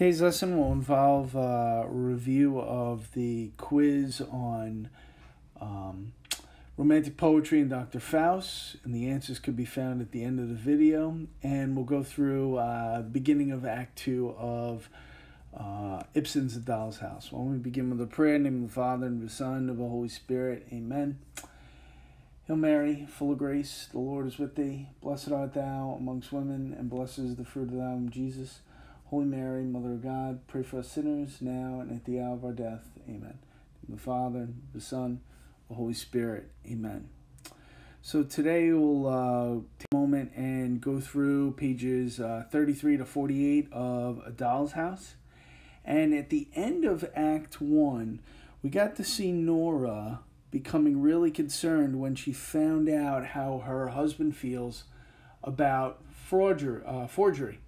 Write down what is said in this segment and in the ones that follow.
Today's lesson will involve a review of the quiz on um, romantic poetry and Dr. Faust, and the answers could be found at the end of the video. And we'll go through uh, the beginning of Act Two of uh, Ibsen's The Doll's House. Why don't we begin with a prayer in the name of the Father, and of the Son, and of the Holy Spirit. Amen. Hail Mary, full of grace, the Lord is with thee. Blessed art thou amongst women, and blessed is the fruit of thy womb, Jesus. Holy Mary, Mother of God, pray for us sinners now and at the hour of our death. Amen. the Father, the Son, the Holy Spirit. Amen. So today we'll uh, take a moment and go through pages uh, 33 to 48 of A Doll's House. And at the end of Act 1, we got to see Nora becoming really concerned when she found out how her husband feels about forgery. Uh, forgery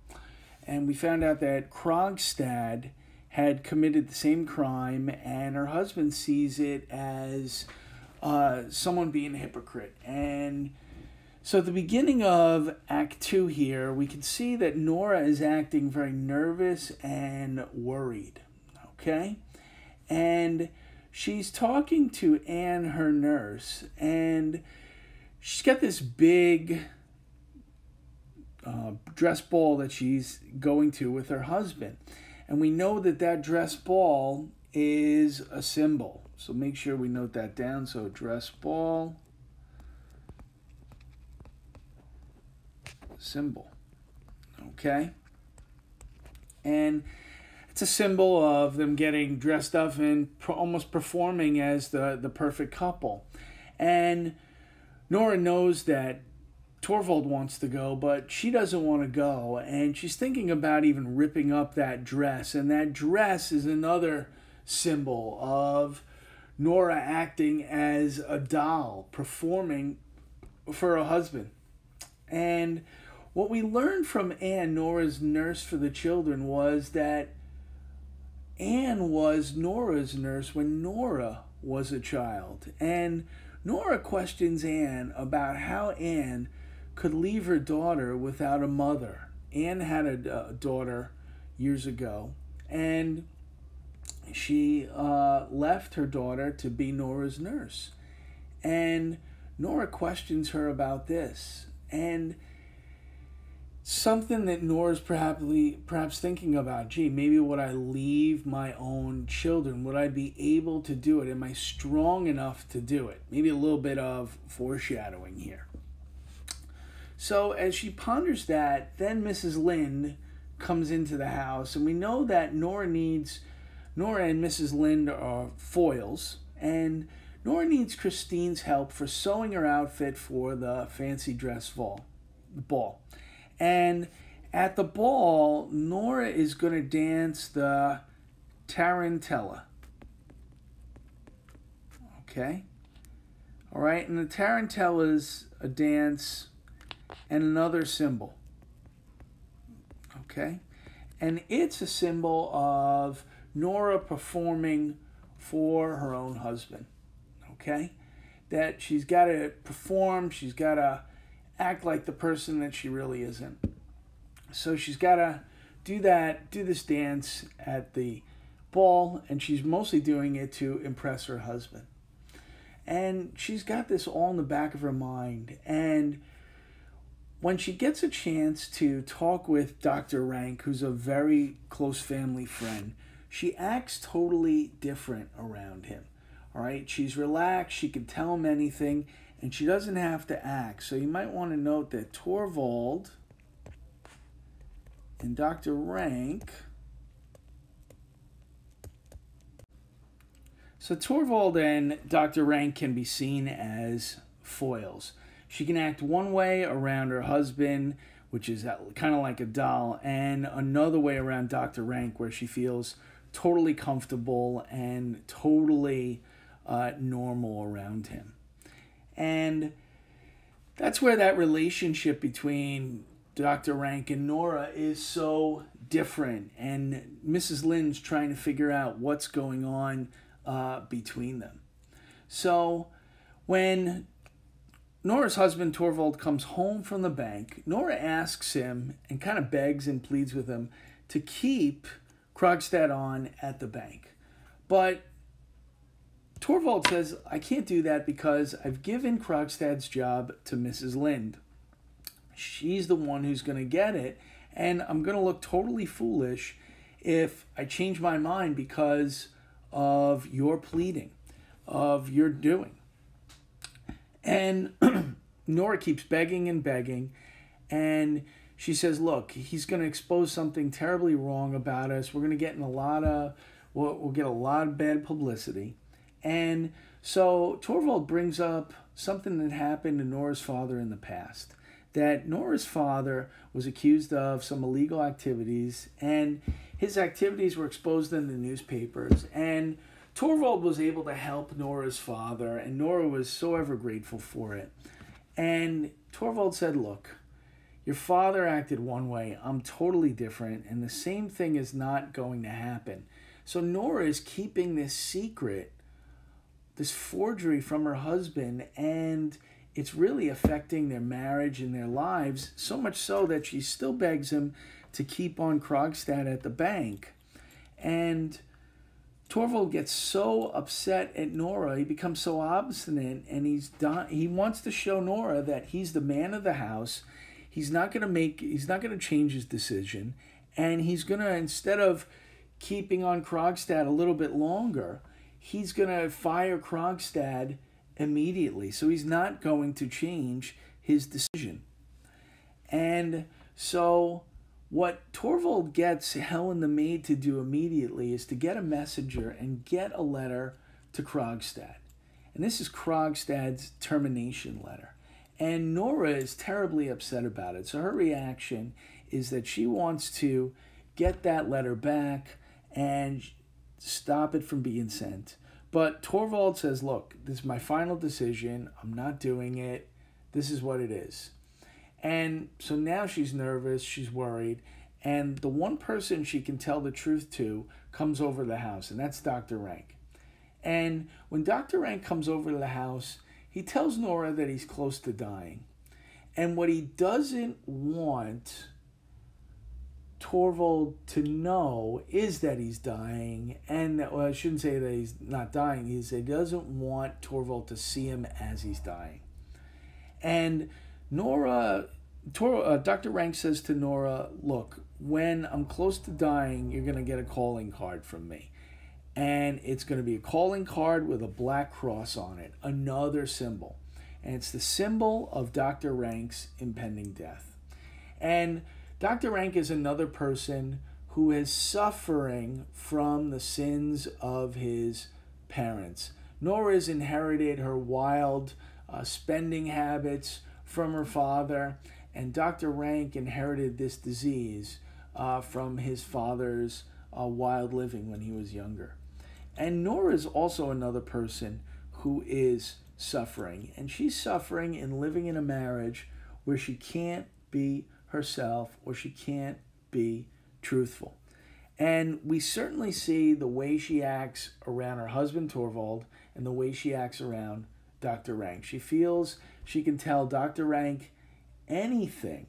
and we found out that Krogstad had committed the same crime, and her husband sees it as uh, someone being a hypocrite. And so, at the beginning of Act Two here, we can see that Nora is acting very nervous and worried. Okay? And she's talking to Anne, her nurse, and she's got this big uh, dress ball that she's going to with her husband. And we know that that dress ball is a symbol. So make sure we note that down. So dress ball, symbol. Okay? And it's a symbol of them getting dressed up and almost performing as the, the perfect couple. And Nora knows that Torvald wants to go, but she doesn't want to go. And she's thinking about even ripping up that dress. And that dress is another symbol of Nora acting as a doll, performing for a husband. And what we learned from Anne, Nora's nurse for the children, was that Anne was Nora's nurse when Nora was a child. And Nora questions Anne about how Anne could leave her daughter without a mother. Anne had a, a daughter years ago, and she uh, left her daughter to be Nora's nurse. And Nora questions her about this. And something that Nora's perhaps perhaps thinking about, gee, maybe would I leave my own children? Would I be able to do it? Am I strong enough to do it? Maybe a little bit of foreshadowing here. So as she ponders that, then Mrs. Linde comes into the house, and we know that Nora needs Nora and Mrs. Linde are foils, and Nora needs Christine's help for sewing her outfit for the fancy dress ball. Ball, and at the ball, Nora is going to dance the tarantella. Okay, all right, and the tarantella is a dance and another symbol. Okay? And it's a symbol of Nora performing for her own husband. Okay? That she's got to perform, she's got to act like the person that she really isn't. So she's got to do that, do this dance at the ball, and she's mostly doing it to impress her husband. And she's got this all in the back of her mind. And when she gets a chance to talk with Dr. Rank, who's a very close family friend, she acts totally different around him. All right, she's relaxed, she can tell him anything, and she doesn't have to act. So you might want to note that Torvald and Dr. Rank. So Torvald and Dr. Rank can be seen as foils. She can act one way around her husband, which is kind of like a doll, and another way around Dr. Rank, where she feels totally comfortable and totally uh, normal around him. And that's where that relationship between Dr. Rank and Nora is so different. And Mrs. Linde's trying to figure out what's going on uh, between them. So when Nora's husband Torvald comes home from the bank. Nora asks him and kind of begs and pleads with him to keep Krogstad on at the bank. But Torvald says, I can't do that because I've given Krogstad's job to Mrs. Lind. She's the one who's going to get it, and I'm going to look totally foolish if I change my mind because of your pleading, of your doing. And Nora keeps begging and begging, and she says, Look, he's going to expose something terribly wrong about us. We're going to get in a lot of, we'll, we'll get a lot of bad publicity. And so Torvald brings up something that happened to Nora's father in the past. That Nora's father was accused of some illegal activities, and his activities were exposed in the newspapers. And Torvald was able to help Nora's father, and Nora was so ever grateful for it. And Torvald said, Look, your father acted one way, I'm totally different, and the same thing is not going to happen. So Nora is keeping this secret, this forgery from her husband, and it's really affecting their marriage and their lives, so much so that she still begs him to keep on Krogstad at the bank. And Torvald gets so upset at Nora, he becomes so obstinate, and he's done, he wants to show Nora that he's the man of the house He's not going to make, he's not going to change his decision. And he's going to, instead of keeping on Krogstad a little bit longer, he's going to fire Krogstad immediately. So he's not going to change his decision. And so what Torvald gets Helen the maid to do immediately is to get a messenger and get a letter to Krogstad. And this is Krogstad's termination letter. And Nora is terribly upset about it. So her reaction is that she wants to get that letter back and stop it from being sent. But Torvald says, Look, this is my final decision. I'm not doing it. This is what it is. And so now she's nervous, she's worried. And the one person she can tell the truth to comes over to the house, and that's Dr. Rank. And when Dr. Rank comes over to the house, he tells Nora that he's close to dying. And what he doesn't want Torvald to know is that he's dying, and that, well, I shouldn't say that he's not dying, he doesn't want Torvald to see him as he's dying. And Nora, Tor, uh, Dr. Rank says to Nora, Look, when I'm close to dying, you're going to get a calling card from me and it's going to be a calling card with a black cross on it, another symbol. And it's the symbol of Dr. Rank's impending death. And Dr. Rank is another person who is suffering from the sins of his parents. Nora's inherited her wild uh, spending habits from her father, and Dr. Rank inherited this disease uh, from his father's uh, wild living when he was younger. And Nora is also another person who is suffering. And she's suffering in living in a marriage where she can't be herself or she can't be truthful. And we certainly see the way she acts around her husband Torvald and the way she acts around Dr. Rank. She feels she can tell Dr. Rank anything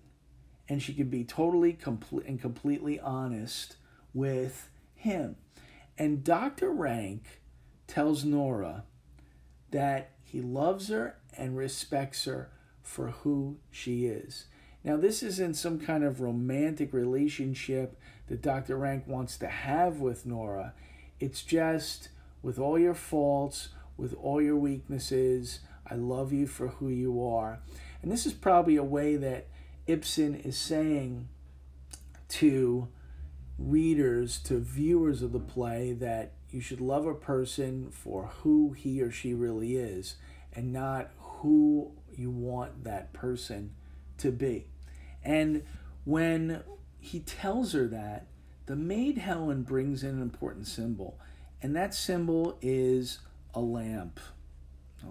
and she can be totally complete and completely honest with him. And Dr. Rank tells Nora that he loves her and respects her for who she is. Now, this isn't some kind of romantic relationship that Dr. Rank wants to have with Nora. It's just with all your faults, with all your weaknesses, I love you for who you are. And this is probably a way that Ibsen is saying to readers, to viewers of the play, that you should love a person for who he or she really is and not who you want that person to be. And when he tells her that, the maid Helen brings in an important symbol, and that symbol is a lamp.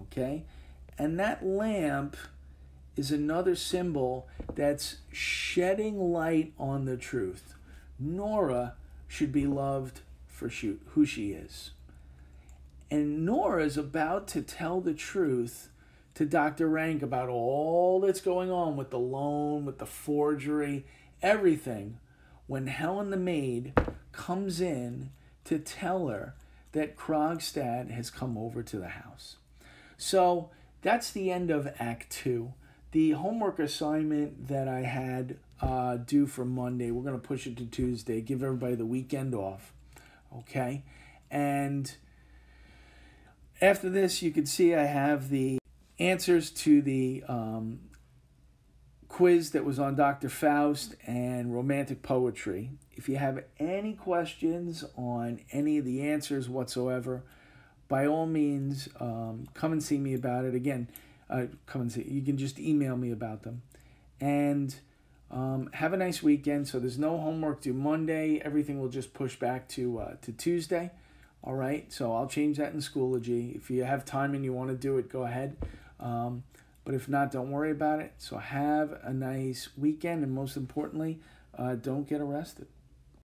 Okay? And that lamp is another symbol that's shedding light on the truth. Nora should be loved for who she is. And Nora is about to tell the truth to Dr. Rank about all that's going on with the loan, with the forgery, everything, when Helen the maid comes in to tell her that Krogstad has come over to the house. So that's the end of Act Two. The homework assignment that I had uh, due for Monday, we're going to push it to Tuesday, give everybody the weekend off. Okay? And after this, you can see I have the answers to the um, quiz that was on Dr. Faust and romantic poetry. If you have any questions on any of the answers whatsoever, by all means, um, come and see me about it. Again, uh, come and see. You can just email me about them. And um, have a nice weekend. So there's no homework due Monday. Everything will just push back to uh, to Tuesday. All right. So I'll change that in Schoology. If you have time and you want to do it, go ahead. Um, but if not, don't worry about it. So have a nice weekend, and most importantly, uh, don't get arrested.